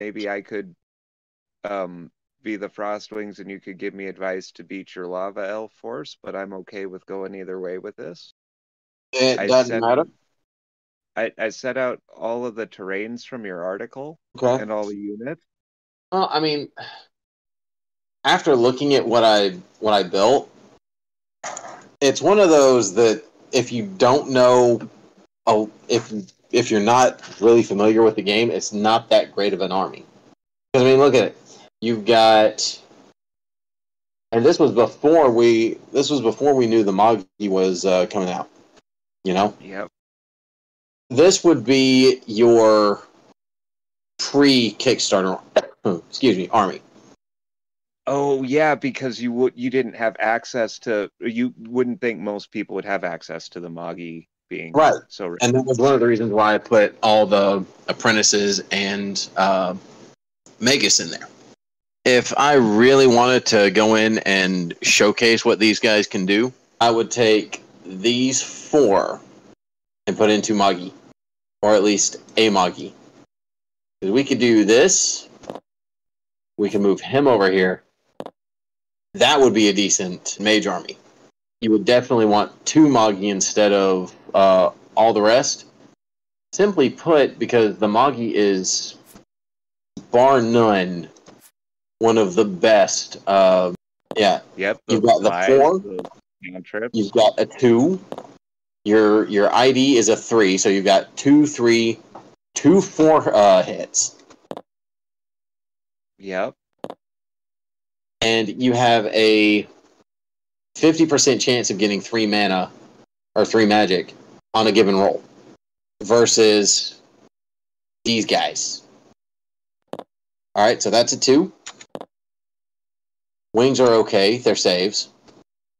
maybe I could um be the Frostwings and you could give me advice to beat your Lava Elf force, but I'm okay with going either way with this. It I doesn't said- matter. I, I set out all of the terrains from your article Okay. and all the units. Well, I mean, after looking at what I what I built, it's one of those that if you don't know, oh, if if you're not really familiar with the game, it's not that great of an army. Because I mean, look at it. You've got, and this was before we this was before we knew the Magi was uh, coming out. You know, Yep. this would be your pre Kickstarter, excuse me, army. Oh yeah, because you would you didn't have access to you wouldn't think most people would have access to the Magi being Right. so And that was one of the reasons why I put all the apprentices and uh, Magus in there. If I really wanted to go in and showcase what these guys can do, I would take these four and put into Magi, or at least a Magi. 'Cause we could do this. We can move him over here. That would be a decent mage army. You would definitely want two Magi instead of uh, all the rest. Simply put, because the Magi is, bar none, one of the best. Uh, yeah, Yep. You've got the four. the you've got a two. Your your ID is a three, so you've got two, three, two, four uh, hits, Yep. and you have a fifty percent chance of getting three mana or three magic on a given roll, versus these guys. All right, so that's a two. Wings are okay; they're saves.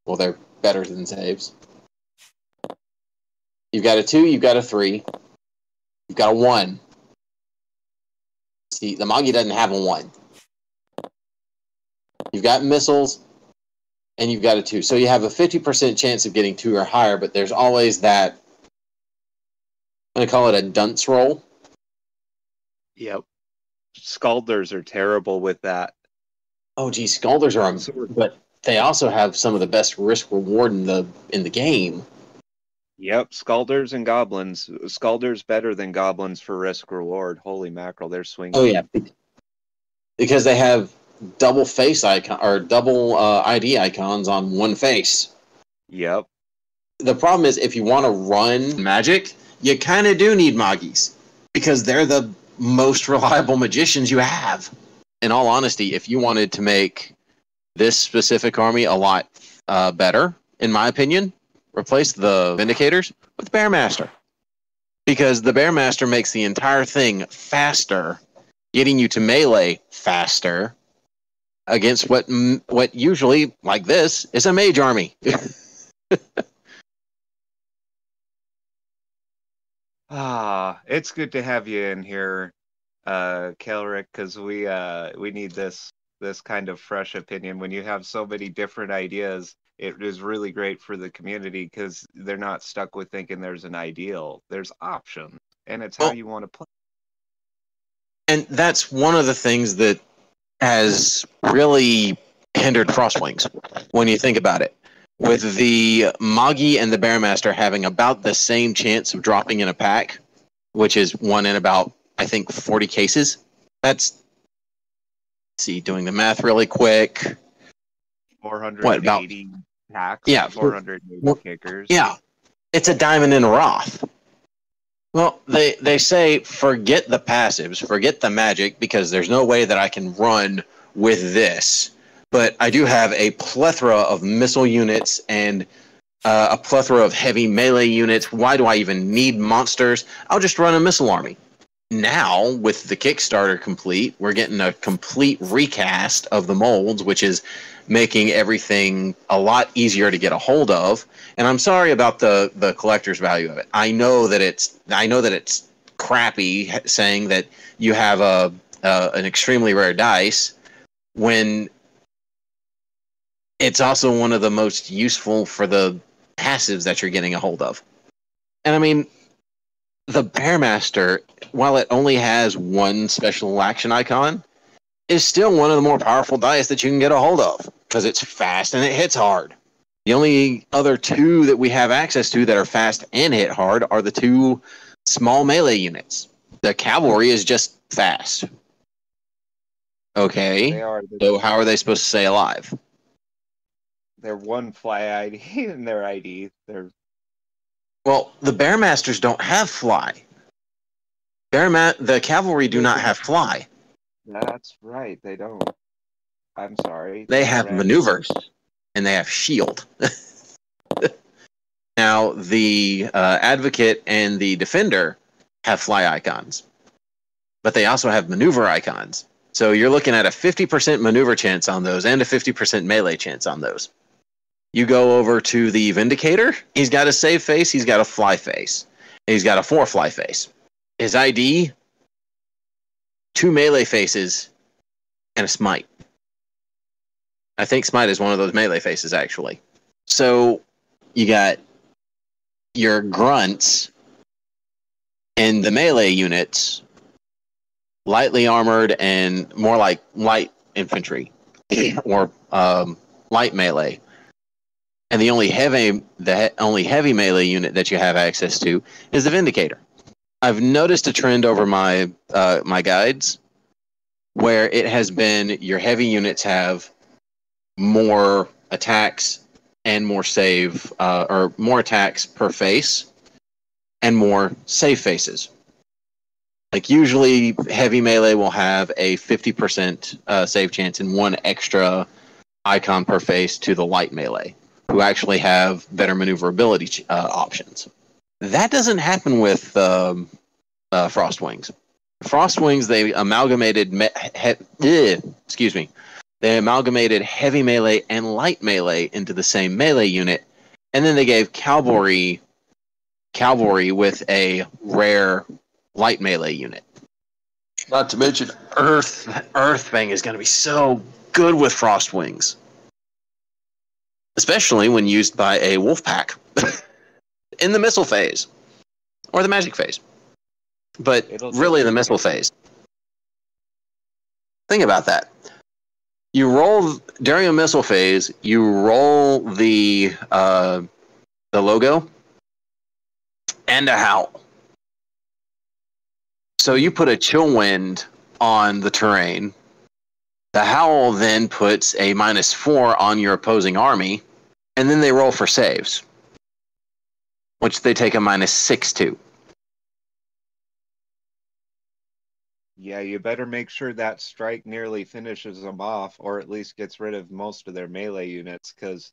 Well, they're better than saves. You've got a two, you've got a three, you've got a one. See, the Magi doesn't have a one. You've got missiles, and you've got a two. So you have a 50% chance of getting two or higher, but there's always that. I'm going to call it a dunce roll. Yep. Scalders are terrible with that. Oh, geez, Scalders are, So we're- but they also have some of the best risk reward in the in the game. Yep, Scalders and Goblins. Scalders better than Goblins for risk reward. Holy mackerel, they're swinging. Oh yeah, because they have double face icon or double uh, ID icons on one face. Yep. The problem is if you want to run magic, you kind of do need Magis because they're the most reliable magicians you have. In all honesty, if you wanted to make this specific army a lot uh, better, in my opinion, replace the Vindicators with Bearmaster. Because the Bearmaster makes the entire thing faster, getting you to melee faster against what what usually like this is a mage army. Ah, it's good to have you in here, uh, Kaelrich, because we uh we need this this kind of fresh opinion. When you have so many different ideas, it is really great for the community because they're not stuck with thinking there's an ideal. There's options, and it's how Well- you want to play. and that's one of the things that has really hindered Frostwings when you think about it. With the Magi and the Bearmaster having about the same chance of dropping in a pack, which is one in about, I think, 40 cases. That's, let's see, doing the math really quick. 480 packs. Yeah, 480 well, kickers. Yeah, it's a diamond in a Roth. Well, they they say forget the passives, forget the magic because there's no way that I can run with this. But I do have a plethora of missile units and uh, a plethora of heavy melee units. Why do I even need monsters? I'll just run a missile army. Now, with the Kickstarter complete, we're getting a complete recast of the molds, which is making everything a lot easier to get a hold of. And I'm sorry about the the collector's value of it. I know that it's I know that it's crappy saying that you have a uh, an extremely rare dice when it's also one of the most useful for the passives that you're getting a hold of. And I mean, the Bearmaster, while it only has one special action icon, is still one of the more powerful dice that you can get a hold of because it's fast and it hits hard. The only other two that we have access to that are fast and hit hard are the two small melee units. The cavalry is just fast. Okay. So how are they supposed to stay alive? They're one fly ID in their ID. They're Well, the Bearmasters don't have fly. Bearma- the cavalry do not have fly. that's right. They don't. I'm sorry. They have Correct. maneuvers and they have shield. now, the uh, advocate and the defender have fly icons, but they also have maneuver icons. So you're looking at a 50% maneuver chance on those and a 50% melee chance on those. You go over to the Vindicator, he's got a save face, he's got a fly face, he's got a four fly face. His ID, two melee faces, and a smite. I think Smite is one of those melee faces, actually. So you got your grunts and the melee units, lightly armored and more like light infantry or um, light melee. And the only heavy, the he- only heavy melee unit that you have access to is the Vindicator. I've noticed a trend over my uh, my guides where it has been your heavy units have more attacks and more save uh, or more attacks per face and more save faces like usually heavy melee will have a 50% uh, save chance and one extra icon per face to the light melee who actually have better maneuverability uh, options. That doesn't happen with um, uh, frostwings frostwings they amalgamated me- he- ugh, excuse me they amalgamated heavy melee and light melee into the same melee unit, and then they gave cavalry cavalry with a rare light melee unit. Not to mention Earth Earthfang is going to be so good with frost wings, especially when used by a wolf pack in the missile phase or the magic phase. But It'll- really, the missile phase. Think about that you roll during a missile phase. You roll the uh, the logo and a howl. So you put a chill wind on the terrain. The howl then puts a minus four on your opposing army, and then they roll for saves, which they take a minus six to. Yeah, you better make sure that strike nearly finishes them off, or at least gets rid of most of their melee units, because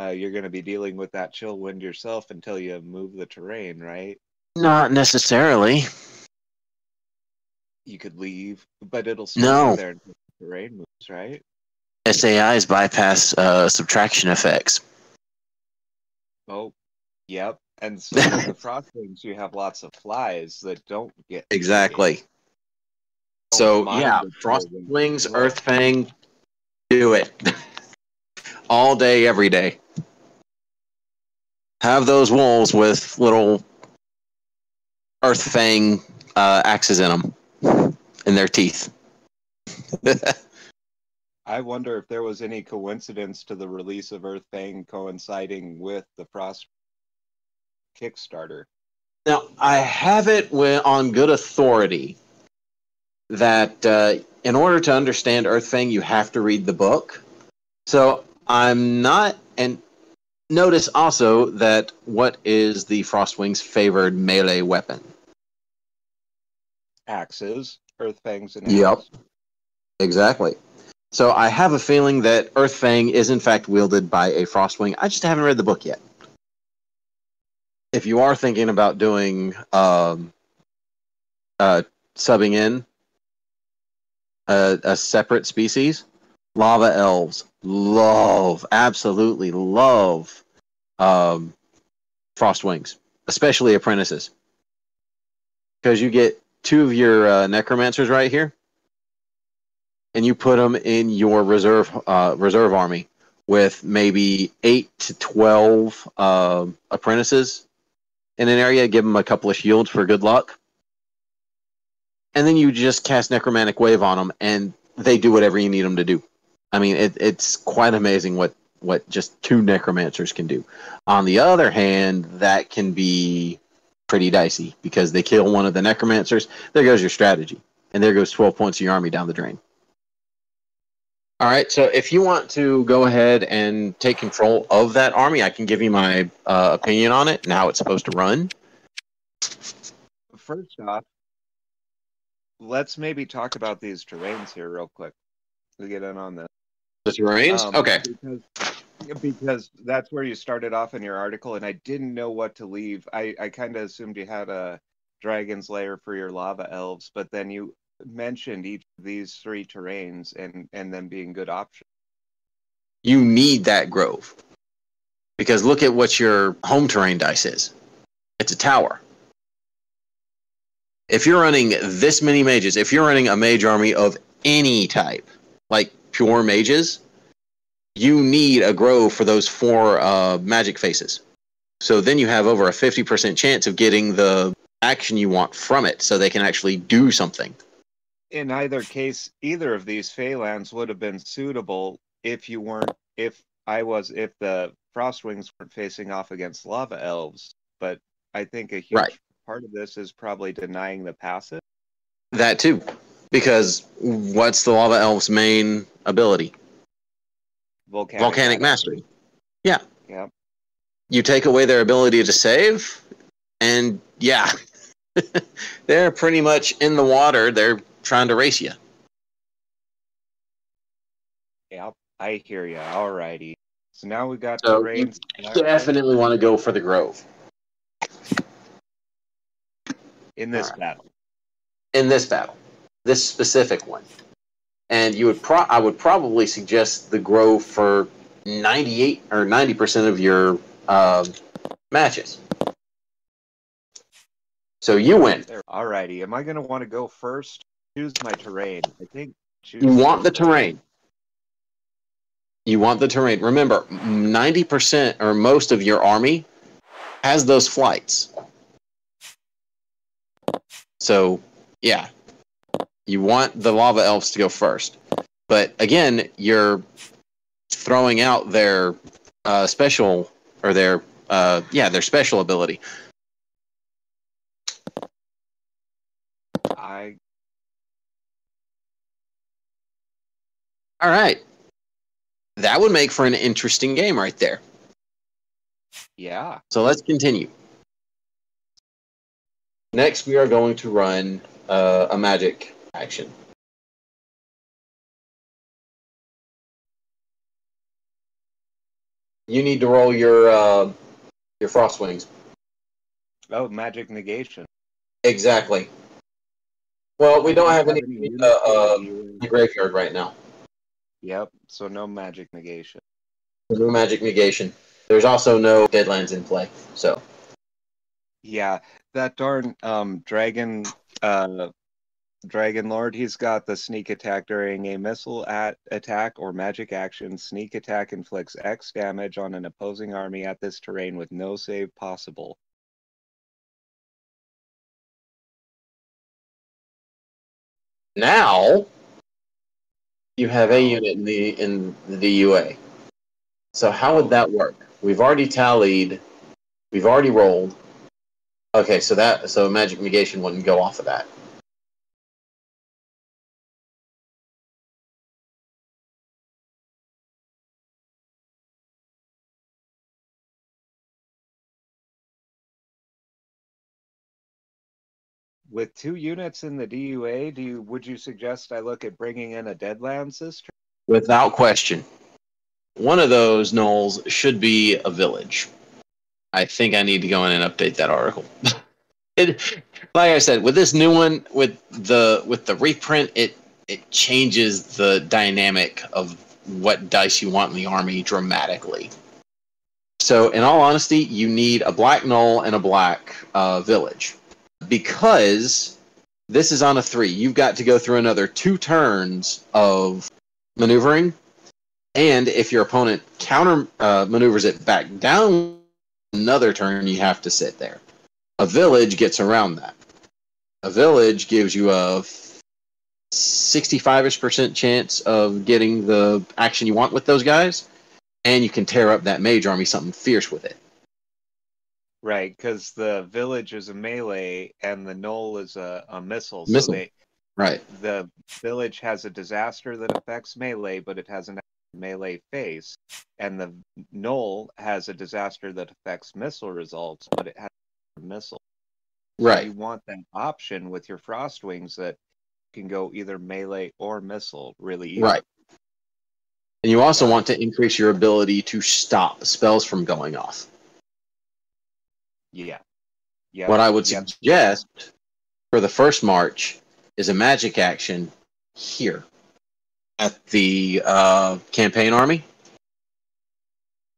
uh, you're going to be dealing with that chill wind yourself until you move the terrain, right? Not necessarily. You could leave, but it'll still No. there until the terrain moves, right? SAIs bypass uh, subtraction effects. Oh, yep. And so with the frostwings, you have lots of flies that don't get Exactly. Don't So yeah, the frost chill wind. wings, earth fang, do it all day, every day. Have those wolves with little earth fang uh, axes in them, in their teeth. I wonder if there was any coincidence to the release of Earthfang coinciding with the Frost Kickstarter. Now, I have it on good authority that uh, in order to understand Earthfang, you have to read the book. So I'm not, and notice also that what is the Frostwing's favored melee weapon? Axes, Earthfangs, and Yep. Exactly. So I have a feeling that Earthfang is in fact wielded by a Frostwing. I just haven't read the book yet. If you are thinking about doing um, uh, subbing in a, a separate species, lava elves love, absolutely love um, Frostwings, especially apprentices, because you get two of your uh, necromancers right here and you put them in your reserve uh, reserve army with maybe eight to twelve um apprentices, in an area, give them a couple of shields for good luck. And then you just cast Necromantic Wave on them, and they do whatever you need them to do. I mean, it, it's quite amazing what, what just two Necromancers can do. On the other hand, that can be pretty dicey because they kill one of the Necromancers. There goes your strategy. And there goes 12 points of your army down the drain. All right, so if you want to go ahead and take control of that army, I can give you my uh, opinion on it and how it's supposed to run. First off, let's maybe talk about these terrains here real quick. To get in on this. The terrains? Um, okay. Because, because that's where you started off in your article, and I didn't know what to leave. I, I kind of assumed you had a dragon's lair for your lava elves, but then you mentioned each of these three terrains and and them being good options. You need that grove. Because look at what your home terrain dice is. It's a tower. If you're running this many mages, if you're running a mage army of any type, like pure mages, you need a grove for those four uh, magic faces. So then you have over a 50% chance of getting the action you want from it so they can actually do something in either case, either of these Phalanx would have been suitable if you weren't, if I was, if the Frostwings weren't facing off against Lava Elves. But I think a huge Right. part of this is probably denying the passive. That too. Because what's the lava elf's main ability? Volcanic, Volcanic mastery. Yeah. Yep. You take away their ability to save, and yeah, they're pretty much in the water. They're trying to race you. Yep. I hear you. Alrighty. So now we got So terrains. Definitely want to go for the grove in this Alright. battle. in this battle, this specific one. And you would pro- I would probably suggest the grove for 98 or 90% of your um matches. So you win. There. Alrighty. Am I going to want to go first? Choose my terrain. I think. Choose You want the terrain. You want the terrain. Remember, 90% or most of your army has those flights. So, yeah. You want the lava elves to go first. But again, you're throwing out their uh, special or their uh, yeah, their special ability. I All right. That would make for an interesting game right there. yeah. So let's continue. Next, we are going to run uh, a magic action. You need to roll your uh, your frost wings. Oh, magic negation. Exactly. Well, we don't have any uh, uh, in in the graveyard right now. Yep. So no magic negation. No magic negation. There's also no Deadlands in play. So Yeah, that darn um dragon uh dragon lord, he's got the sneak attack during a missile at attack or magic action. Sneak attack inflicts X damage on an opposing army at this terrain with no save possible. now you have a oh. unit in the in the UA. So how would that work? We've already tallied, we've already rolled. Okay, so that so magic negation wouldn't go off of that. With two units in the DUA, do you would you suggest I look at bringing in a Deadlands turn? Without question. One of those knolls should be a village. I think I need to go in and update that article. it, like I said, with this new one, with the with the reprint, it it changes the dynamic of what dice you want in the army dramatically. So, in all honesty, you need a black knoll and a black uh, village because this is on a three. You've got to go through another two turns of maneuvering, and if your opponent counter uh, maneuvers it back down another turn, you have to sit there. A village gets around that. A village gives you a 65ish percent chance of getting the action you want with those guys, and you can tear up that mage army something fierce with it. Right, because the village is a melee and the knoll is a, a missile. Missile. So they, Right. the village has a disaster that affects melee, but it has an melee face, and the knoll has a disaster that affects missile results, but it has a missile. So Right. you want that option with your frost wings that can go either melee or missile really easy. Right. And you also uh, want to increase your ability to stop spells from going off. Yeah. Yeah. What I would Yep. suggest for the first march is a magic action here at the uh, campaign army.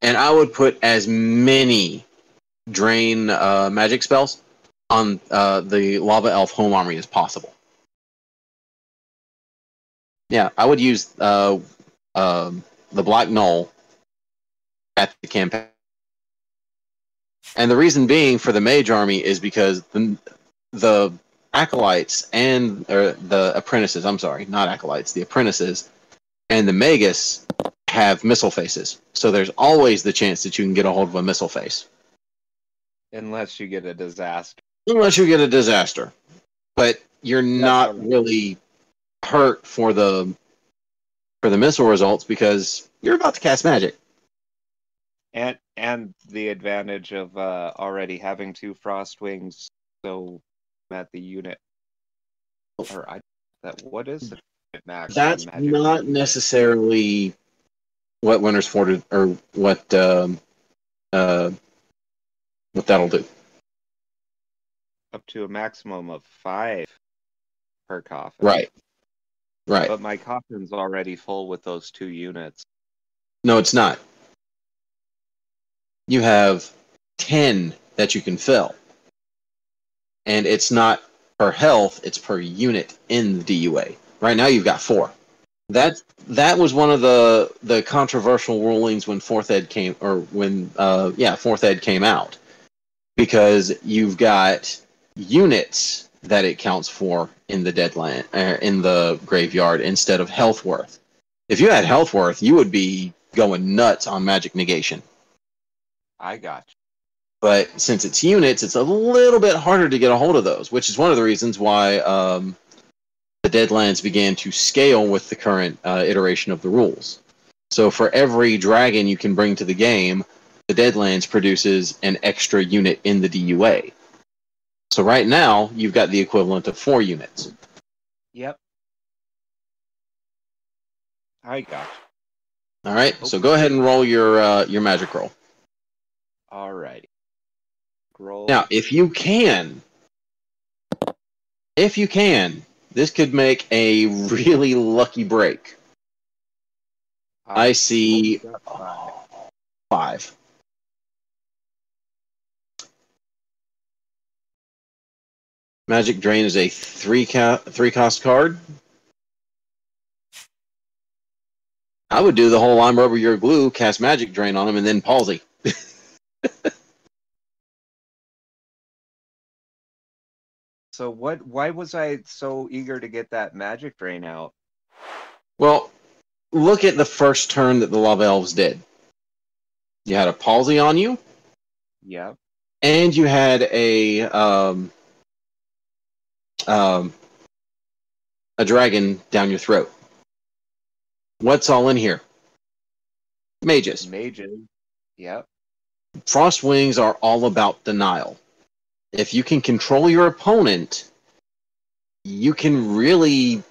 And I would put as many drain uh, magic spells on uh, the lava elf home army as possible. Yeah, I would use uh, um the black knoll at the campaign. And the reason being for the mage army is because the, the acolytes and or the apprentices, I'm sorry, not acolytes, the apprentices and the magus have missile faces. So there's always the chance that you can get a hold of a missile face. Unless you get a disaster. Unless you get a disaster. But you're not all right. really hurt for the for the missile results because you're about to cast magic. And and the advantage of uh, already having two frost wings, so at the unit, or I that what is the max? That's not necessarily what Winter's Fort or what um, uh, what that'll do. up to a maximum of five per coffin. Right. Right. But my coffin's already full with those two units. No, it's not. You have 10 that you can fill. And it's not per health, it's per unit in the DUA. Right now you've got 4. That that was one of the the controversial rulings when fourth ed came or when uh yeah, fourth ed came out. Because you've got units that it counts for in the deadline uh, in the graveyard instead of health worth. If you had health worth, you would be going nuts on magic negation. I got you. But since it's units, it's a little bit harder to get a hold of those, which is one of the reasons why um, the Deadlands began to scale with the current uh, iteration of the rules. So for every dragon you can bring to the game, the Deadlands produces an extra unit in the DUA. So right now, you've got the equivalent of four units. Yep. I got you. All right, so go ahead and roll your uh, your magic roll. Alrighty. Roll. Now, if you can, if you can, this could make a really lucky break. I see five. five. Magic Drain is a three ca- three cost card. I would do the whole I'm rubber your glue, cast Magic Drain on him, and then palsy. So what? Why was I so eager to get that magic drain out? Well, look at the first turn that the lava Elves did. You had a palsy on you, Yep. and you had a um, um, a dragon down your throat. What's all in here? Mages. Mages. Yep. Frost Wings are all about denial. If you can control your opponent, you can really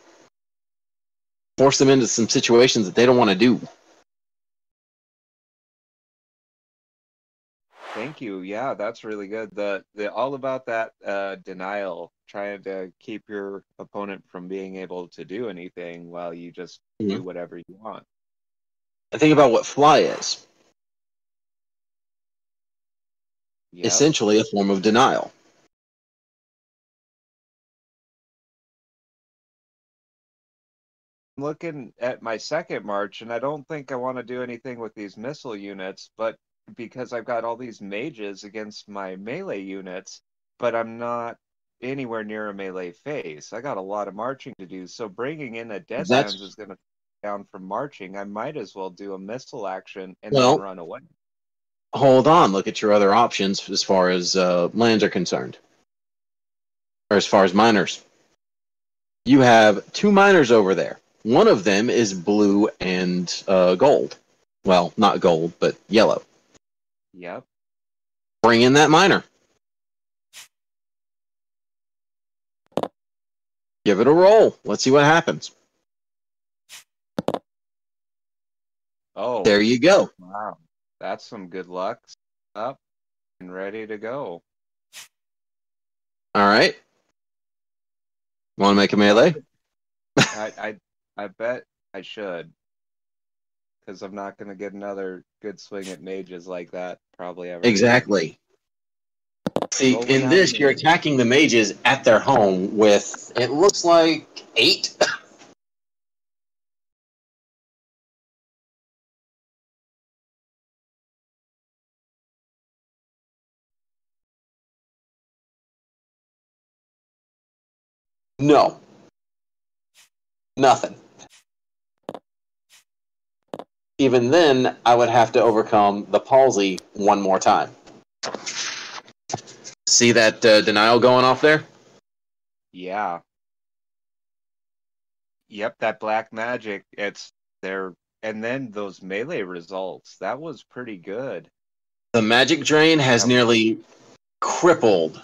force them into some situations that they don't want to do. Thank you. Yeah, that's really good. The the all about that uh, denial, trying to keep your opponent from being able to do anything while you just do Mhm. whatever you want. And think about what fly is. Yep. Essentially a form of denial. I'm looking at my second march, and I don't think I want to do anything with these missile units, but because I've got all these mages against my melee units, but I'm not anywhere near a melee face. I got a lot of marching to do. So bringing in a death That's- is going to down from marching. I might as well do a missile action and Well- then run away. Hold on. Look at your other options as far as uh, lands are concerned, or as far as miners. You have two miners over there. One of them is blue and uh, gold. Well, not gold, but yellow. Yep. Bring in that miner. Give it a roll. Let's see what happens. Oh, There you go. wow. That's some good luck. Up and ready to go. All right. Want to make a melee? I, I I bet I should. Because I'm not going to get another good swing at mages like that probably ever. Exactly. See, in this, you're attacking the mages at their home with, it looks like eight. no. Nothing. Even then, I would have to overcome the palsy one more time. See that uh, denial going off there? Yeah. Yep, that black magic. It's there, and then those melee results. That was pretty good. The magic drain has nearly crippled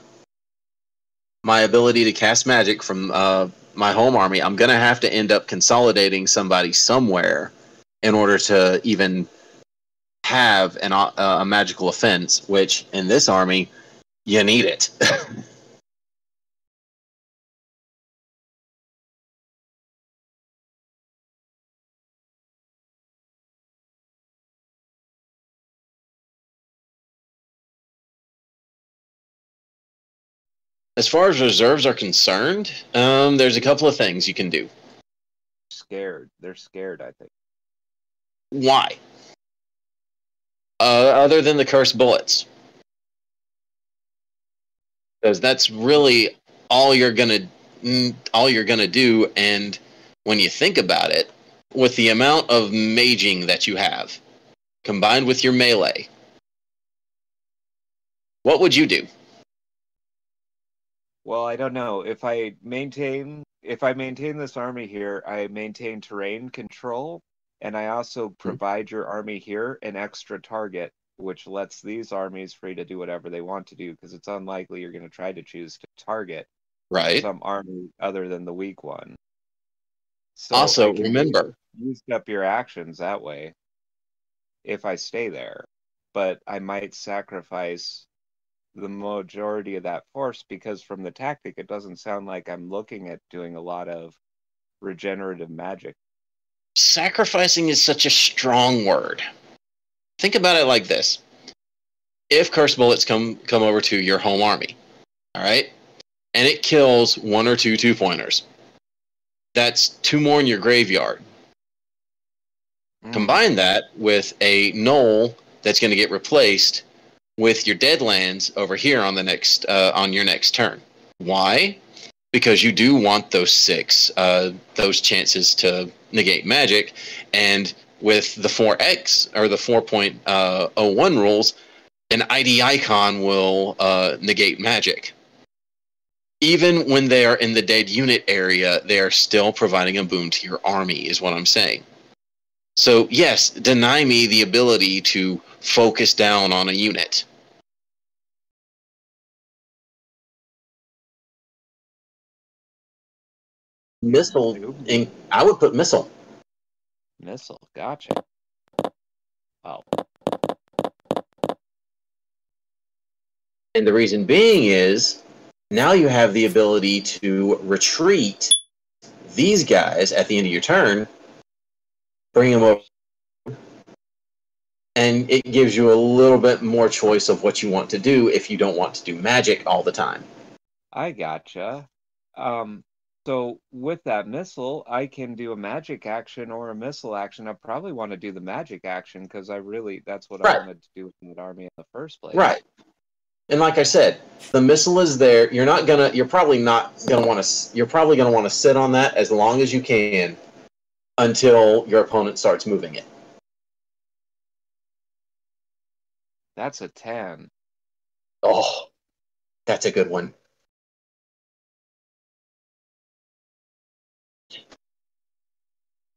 my ability to cast magic from uh, my home army. I'm going to have to end up consolidating somebody somewhere in order to even have an, uh, a magical offense, which in this army, you need it. as far as reserves are concerned, um, there's a couple of things you can do. Scared. They're scared. I think. Why? Uh, other than the cursed bullets, because that's really all you're gonna mm, all you're gonna do. And when you think about it, with the amount of maging that you have, combined with your melee, what would you do? Well, I don't know if I maintain if I maintain this army here. I maintain terrain control, and I also hmm. provide your army here an extra target, which lets these armies free to do whatever they want to do. Because it's unlikely you're going to try to choose to target Right. some army other than the weak one. So Also, remember, use up your actions that way if I stay there. But I might sacrifice the majority of that force because from the tactic it doesn't sound like I'm looking at doing a lot of regenerative magic. sacrificing is such a strong word. Think about it like this: if cursed bullets come come over to your home army, all right, and it kills one or two two pointers, that's two more in your graveyard. Mm. Combine that with a knoll that's going to get replaced with your deadlands over here on the next uh, on your next turn. Why? Because you do want those six, uh, those chances to negate magic, and with the 4x or the 4.01 rules, an ID icon will uh, negate magic. Even when they are in the dead unit area, they are still providing a boon to your army, is what I'm saying. So, yes, deny me the ability to focus down on a unit. Missile, in, I would put missile. Missile, gotcha. Oh, And the reason being is now you have the ability to retreat these guys at the end of your turn, bring them over, and it gives you a little bit more choice of what you want to do if you don't want to do magic all the time. I gotcha. Um, so with that missile, I can do a magic action or a missile action. I probably want to do the magic action because I really that's what Right. I wanted to do with that army in the first place. Right. And like I said, the missile is there. You're not gonna. You're probably not gonna want to. You're probably gonna want to sit on that as long as you can until your opponent starts moving it. That's a 10. Oh, that's a good one.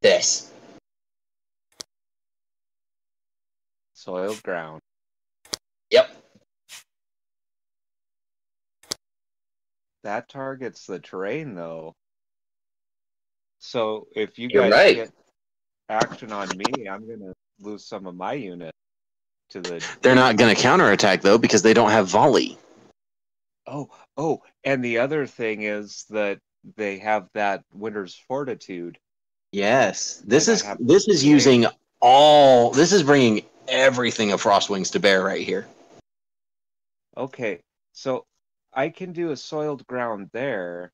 This. Soiled ground. Yep. That targets the terrain, though. So if you You're guys right. get action on me, I'm going to lose some of my unit to the. They're not going to counterattack though because they don't have volley. Oh, oh, and the other thing is that they have that Winter's Fortitude. Yes. This is this is using all. This is bringing everything of Frostwings to bear right here. Okay, so I can do a soiled ground there,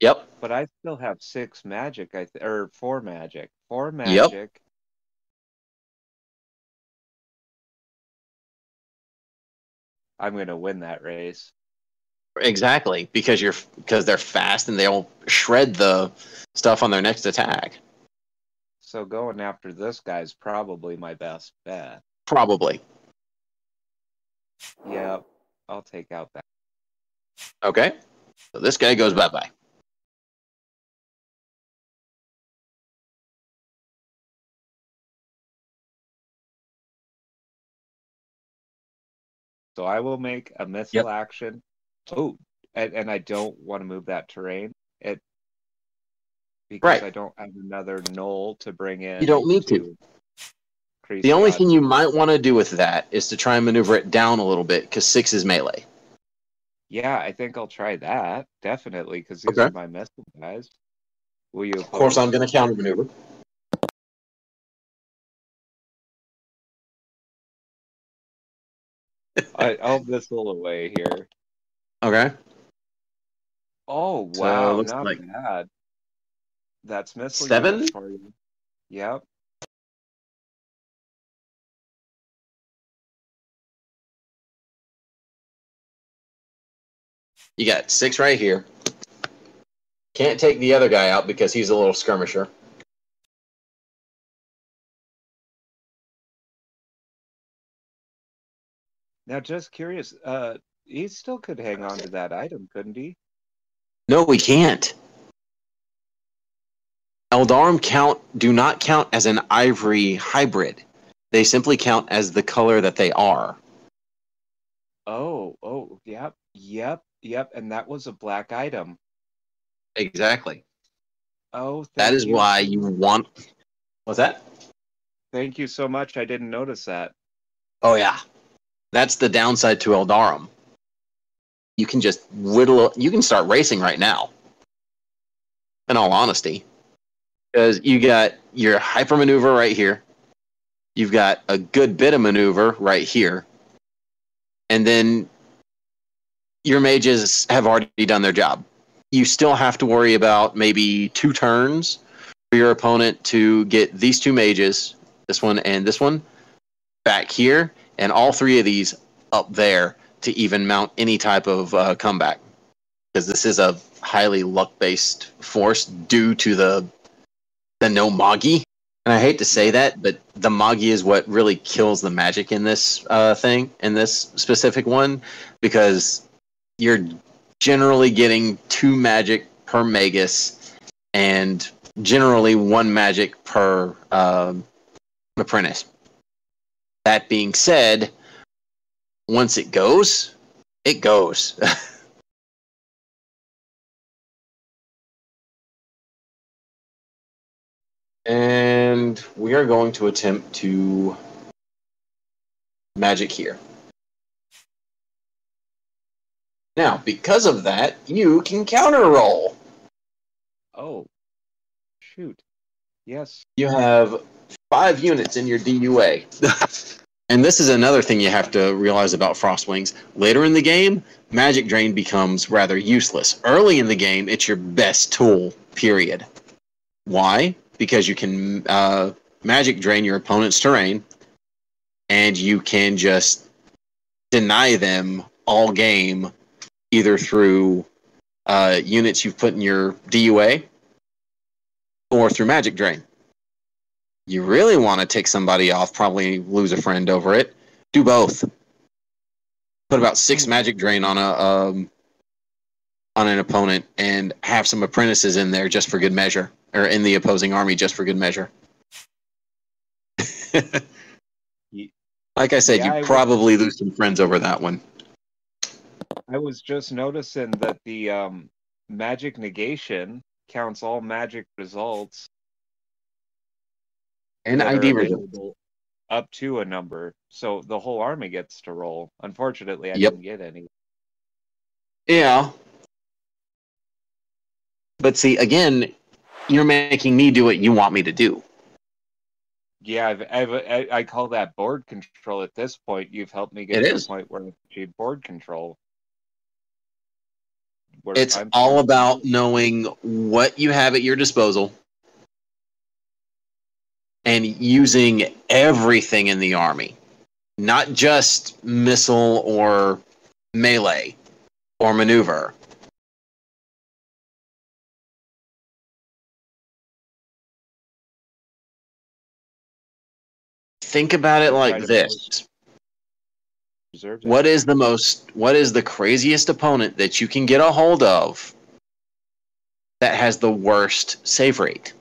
Yep. but I still have six magic, I th- or four magic, four magic. Yep. I'm gonna win that race. Exactly because you're because they're fast and they'll shred the stuff on their next attack. So going after this guy's probably my best bet. Probably. Yep, I'll take out that. Okay. So this guy goes bye bye. So I will make a missile action. Oh, and, and I don't want to move that terrain. It because Right. I don't have another knoll to bring in. You don't need to. increase The only thing you might want to do with that is to try and maneuver it down a little bit because six is melee. Yeah, I think I'll try that definitely because these Okay. are my missile guys. Will you? Of course, I'm going to counter maneuver. I, I'll missile away here. Okay. Oh So, wow, looks not like- bad. That's missile Seven? for you. Yep. You got six right here. Can't take the other guy out because he's a little skirmisher. Now, just curious. Uh, he still could hang on to that item, couldn't he? No, we can't. Eldarim count do not count as an ivory hybrid. They simply count as the color that they are. Oh, oh, yep, yep, yep. And that was a black item. Exactly. Oh, thank That is you. why you want. What's that? Thank you so much. I didn't notice that. Oh yeah, that's the downside to Eldarim. You can just whittle. You can start racing right now. In all honesty, because you got your hyper maneuver right here. You've got a good bit of maneuver right here, and then your mages have already done their job. You still have to worry about maybe two turns for your opponent to get these two mages, this one and this one, back here, and all three of these up there to even mount any type of uh, comeback. Because this is a highly luck-based force due to the the no magi. And I hate to say that, but the magi is what really kills the magic in this uh, thing, in this specific one, because you're generally getting two magic per magus, and generally one magic per um apprentice. That being said, once it goes, it goes. and we are going to attempt to magic here. Now, because of that, you can counter roll. Oh, shoot. Yes. You have five units in your DUA. and this is another thing you have to realize about Frostwings. Later in the game, Magic Drain becomes rather useless. Early in the game, it's your best tool, period. Why? Because you can uh, Magic Drain your opponent's terrain, and you can just deny them all game, either through uh, units you've put in your DUA or through Magic Drain. You really want to take somebody off, probably lose a friend over it. Do both. Put about six Magic Drain on a um, on an opponent and have some apprentices in there just for good measure, or in the opposing army just for good measure. like I said, Yeah, you probably lose some friends over that one. I was just noticing that the um, magic negation counts all magic results And ID up to a number, so the whole army gets to roll. Unfortunately, I Yep. didn't get any. Yeah. But see, again, you're making me do what you want me to do. Yeah, I've, I've, I, I call that board control. At this point, you've helped me get It to is. the point where I achieve board control. Where It's I'm- all about knowing what you have at your disposal and using everything in the army, not just missile or melee or maneuver. Think about it like this. What is the most what is the craziest opponent that you can get a hold of that has the worst save rate?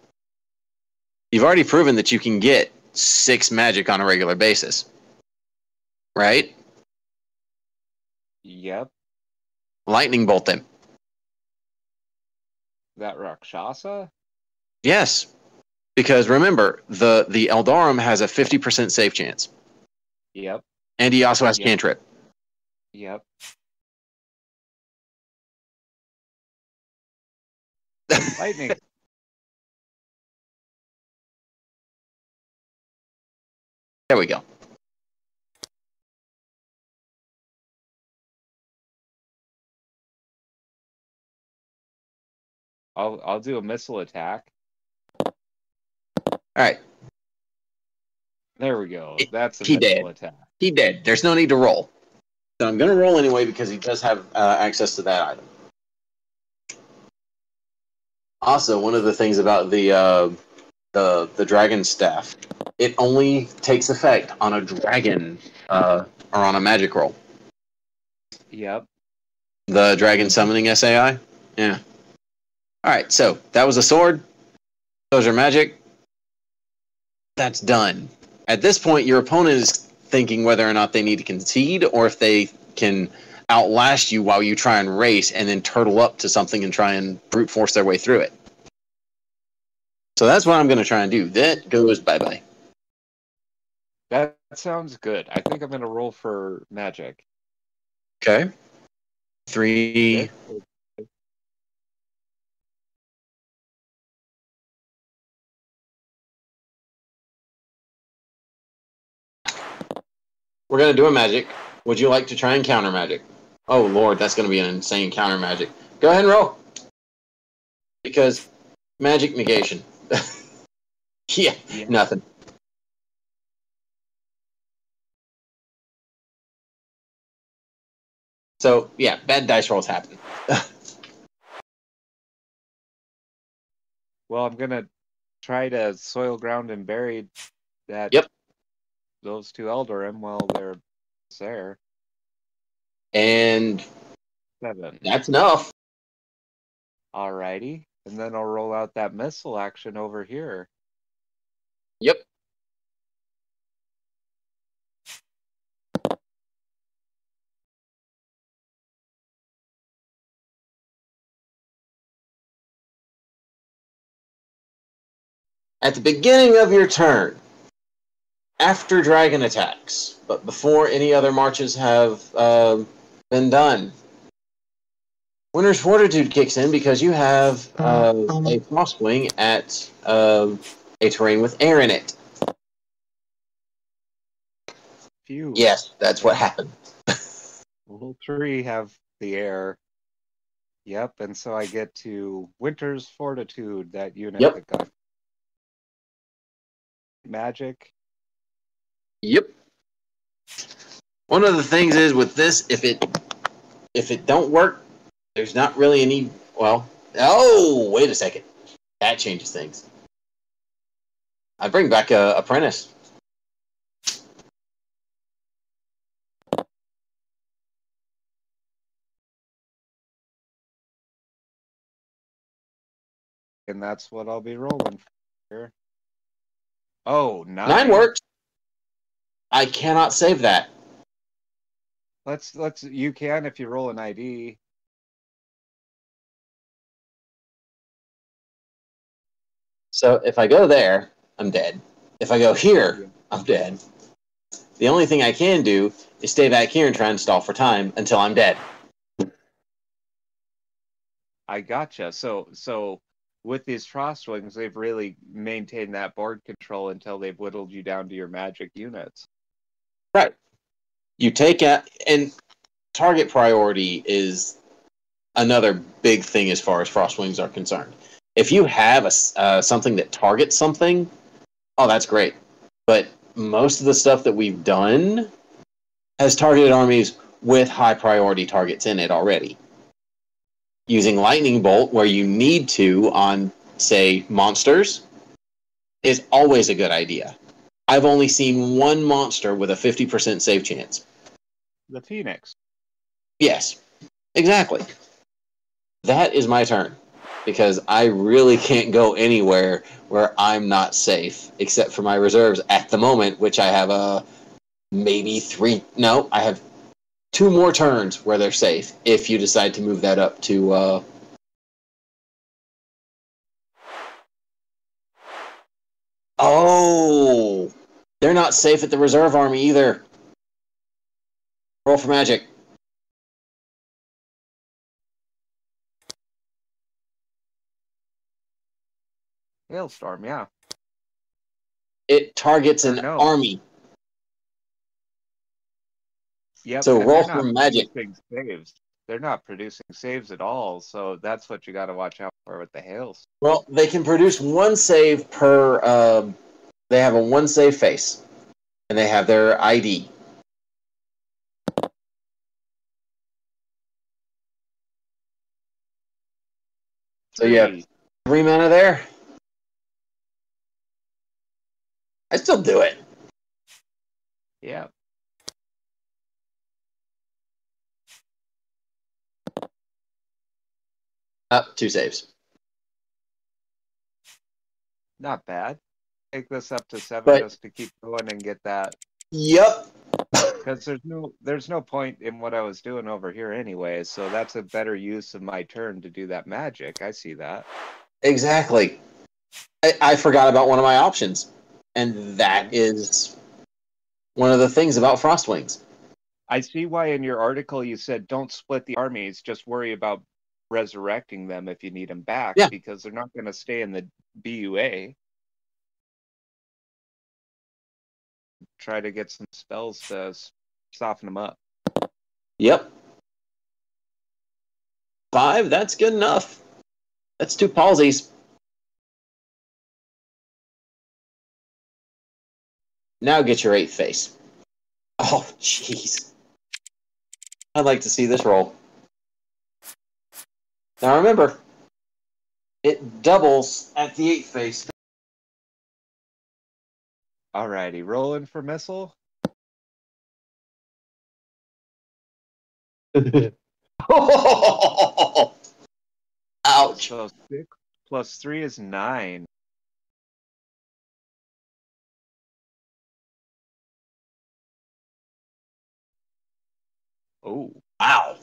You've already proven that you can get six magic on a regular basis. Right? Yep, Lightning bolt them. that Rakshasa. Yes. Because remember, the the Eldarim has a 50% save chance. Yep, And he also has Yeah. cantrip. yep. Lightning. There we go. I'll I'll do a missile attack. All right. There we go. He- That's a he missile did. attack. He did. There's no need to roll. So I'm going to roll anyway because he does have uh, access to that item. Also, one of the things about the uh, the the dragon staff, it only takes effect on a dragon uh, or on a magic roll. Yep. The dragon summoning SAI. Yeah. All right. So that was a sword. Those are magic. That's done. At this point, your opponent is thinking whether or not they need to concede or if they can outlast you while you try and race and then turtle up to something and try and brute force their way through it. So that's what I'm going to try and do. That goes bye bye. That sounds good. I think I'm gonna roll for magic. Okay. Three. We're going to do a magic. Would you like to try and counter magic? Oh, Lord, that's going to be an insane counter magic. Go ahead and roll. Because magic negation. yeah, Yeah. nothing. So, yeah, bad dice rolls happen. Well, I'm gonna try to soil ground and bury that. Yep. Those two Eldarim while they're there. And Seven. that's enough. Alrighty. And then I'll roll out that missile action over here. Yep. At the beginning of your turn, after dragon attacks, but before any other marches have um been done, Winter's Fortitude kicks in because you have uh, a Frostwing at um a terrain with air in it. Phew. Yes, that's what happened. All three have the air. Yep, and so I get to Winter's Fortitude, that unit Yep. that got magic. Yep. One of the things is with this, if it if it don't work, there's not really any. Well, oh, wait a second. That changes things. I bring back a apprentice. and that's what I'll be rolling for. Oh, nine. Nine works. I cannot save that. Let's let's you can if you roll an ID. So if I go there, I'm dead. If I go here, I'm dead. The only thing I can do is stay back here and try and stall for time until I'm dead. I gotcha. So so with these Frostwings, they've really maintained that board control until they've whittled you down to your magic units. Right. You take a and target priority is another big thing as far as Frostwings are concerned. If you have a uh, something that targets something, oh, that's great. But most of the stuff that we've done has targeted armies with high priority targets in it already. Using lightning bolt where you need to on, say, monsters is always a good idea. I've only seen one monster with a 50% save chance. The Phoenix. Yes, exactly. That is my turn because I really can't go anywhere where I'm not safe except for my reserves at the moment, which I have a maybe three. No, I have two more turns where they're safe if you decide to move that up to. Uh, oh, they're not safe at the reserve army either. Roll for magic. Hailstorm, yeah. It targets an No. army. Yep. So roll they're not for magic. producing Saves. They're not producing saves at all, so that's what you got to watch out for with the hails. Well, they can produce one save per. Um, they have a one save face, and they have their ID. So you have Three. three mana there. I still do it. Yeah. Up two saves. Not bad. Take this up to seven But- just to keep going and get that. Yep. Because there's no there's no point in what I was doing over here anyway. So that's a better use of my turn to do that magic. I see that. Exactly. I, I forgot about one of my options, and that is one of the things about Frostwings. I see why in your article you said don't split the armies, just worry about resurrecting them if you need them back Yeah. because they're not going to stay in the BUA. Try to get some spells to soften them up. Yep. Five, that's good enough. That's two palsies. Now get your eighth face. Oh, jeez. I'd like to see this roll. Now remember, it doubles at the eighth face. Alrighty, rolling for missile. Ouch. So six plus three is nine. Oh, Wow.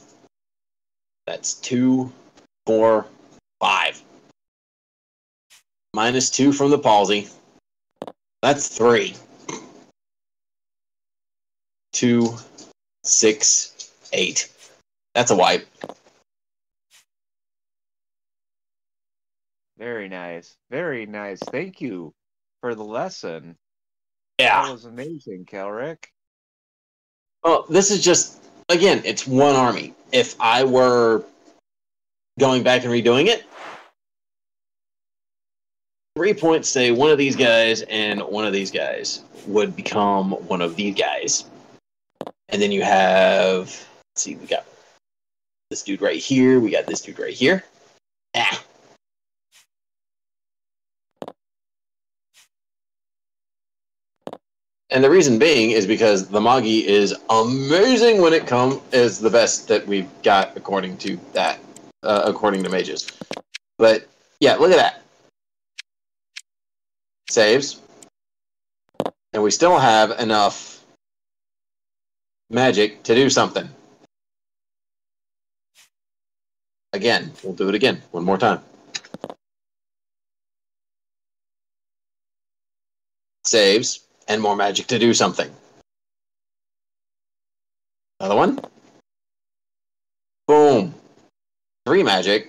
That's two, four, five. Minus two from the palsy. That's three. Two, six, eight. That's a wipe. very nice. Very nice. Thank you for the lesson. Yeah. That was amazing, Kaelrich. Well, this is just again, it's one army. If I were going back and redoing it, three points say one of these guys and one of these guys would become one of these guys. And then you have let's see, we got this dude right here. We got this dude right here. Ah. And the reason being is because the Magi is amazing when it comes is the best that we've got according to that, uh, according to mages. But yeah, look at that. Saves. And we still have enough magic to do something. Again, we'll do it again, one more time. Saves, and more magic to do something. Another one. Boom. Three magic.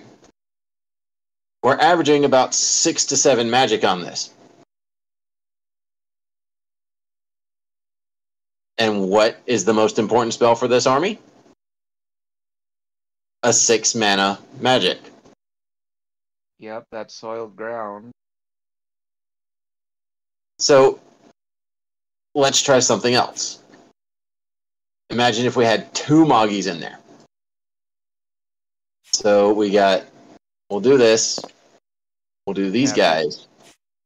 We're averaging about six to seven magic on this. And what is the most important spell for this army? A six mana magic. Yep, that's soiled ground. So let's try something else. Imagine if we had two Moggies in there. So we got, we'll do this, we'll do these Yeah. guys,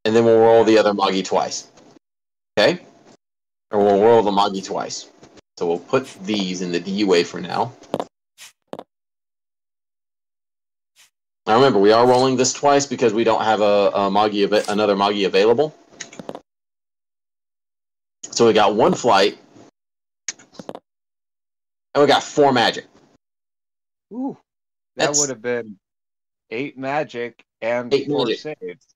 and then we'll roll the other Moggy twice. Okay? Or we'll roll the Moggy twice. So we'll put these in the DUA for now. Now remember, we are rolling this twice because we don't have a, a Moggy, another Moggy available. So we got one flight, and we got four magic. Ooh, that That's- would have been eight magic and Eight four magic. saves.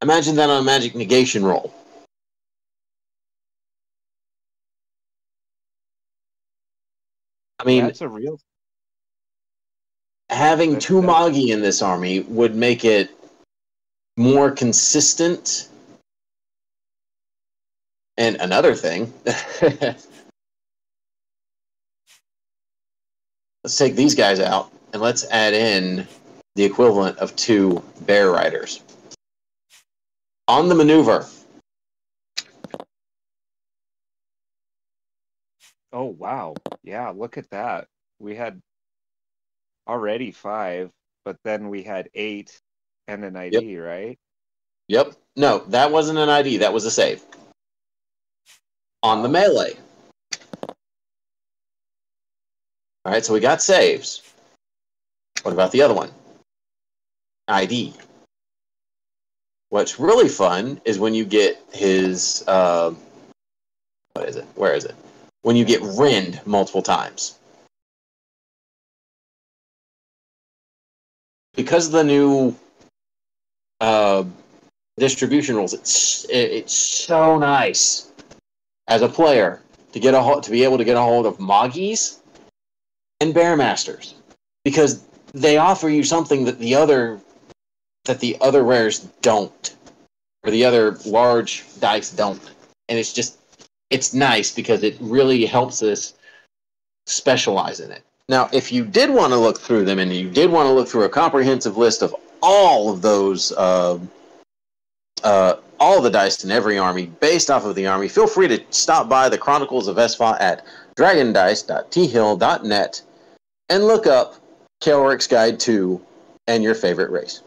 Imagine that on a magic negation roll. I mean, That's a real. having That's- two Magi in this army would make it more consistent. And another thing, let's take these guys out and let's add in the equivalent of two Bear Riders. On the maneuver, Oh wow, yeah, look at that. We had already five, but then we had eight and an ID, right? Yep. No, that wasn't an ID. That was a save. On the melee. All right, so we got saves. What about the other one? ID. What's really fun is when you get his. Uh, what is it? Where is it? When you get rend multiple times. Because of the new uh, distribution rules. It's it's so nice as a player to get a hold, to be able to get a hold of Moggies and Bearmasters because they offer you something that the other that the other rares don't or the other large dice don't. And it's just it's nice because it really helps us specialize in it. Now if you did want to look through them and you did want to look through a comprehensive list of all of those uh, uh, all the dice in every army based off of the army, feel free to stop by the Chronicles of Esfah at dragondice.tehill.net and look up Kaelrich's Guide to and your favorite race.